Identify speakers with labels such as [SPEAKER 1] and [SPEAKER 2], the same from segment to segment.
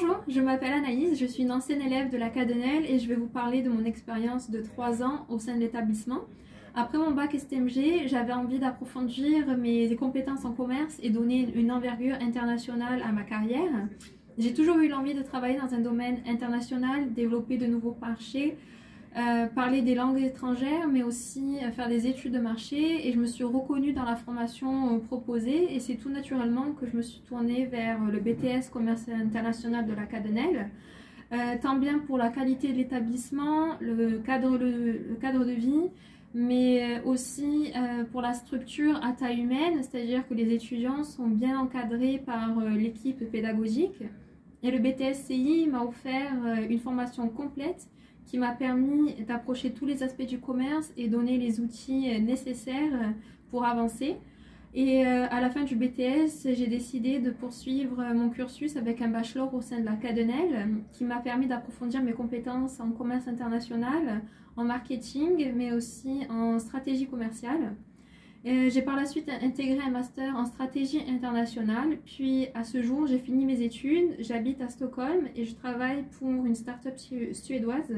[SPEAKER 1] Bonjour, je m'appelle Anaïs, je suis une ancienne élève de la Cadenelle et je vais vous parler de mon expérience de 3 ans au sein de l'établissement. Après mon bac STMG, j'avais envie d'approfondir mes compétences en commerce et donner une envergure internationale à ma carrière. J'ai toujours eu l'envie de travailler dans un domaine international, développer de nouveaux marchés, euh, parler des langues étrangères, mais aussi euh, faire des études de marché. Et je me suis reconnue dans la formation euh, proposée. Et c'est tout naturellement que je me suis tournée vers le BTS Commerce International de la Cadenelle. tant bien pour la qualité de l'établissement, le cadre, le, cadre de vie, mais aussi pour la structure à taille humaine, c'est-à-dire que les étudiants sont bien encadrés par l'équipe pédagogique. Et le BTSCI m'a offert une formation complète qui m'a permis d'approcher tous les aspects du commerce et donner les outils euh, nécessaires euh, pour avancer. Et euh, à la fin du BTS, j'ai décidé de poursuivre mon cursus avec un bachelor au sein de la Cadenelle qui m'a permis d'approfondir mes compétences en commerce international, en marketing, mais aussi en stratégie commerciale. J'ai par la suite intégré un master en stratégie internationale, puis à ce jour j'ai fini mes études, j'habite à Stockholm et je travaille pour une start-up suédoise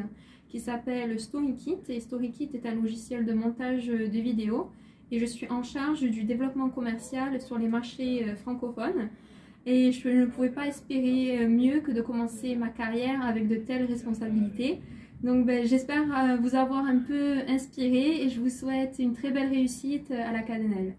[SPEAKER 1] qui s'appelle StoryKit. Et StoryKit est un logiciel de montage de vidéos. Et je suis en charge du développement commercial sur les marchés euh, francophones. Et je ne pouvais pas espérer mieux que de commencer ma carrière avec de telles responsabilités. Donc ben, j'espère euh, vous avoir un peu inspiré et je vous souhaite une très belle réussite à la Cadenelle.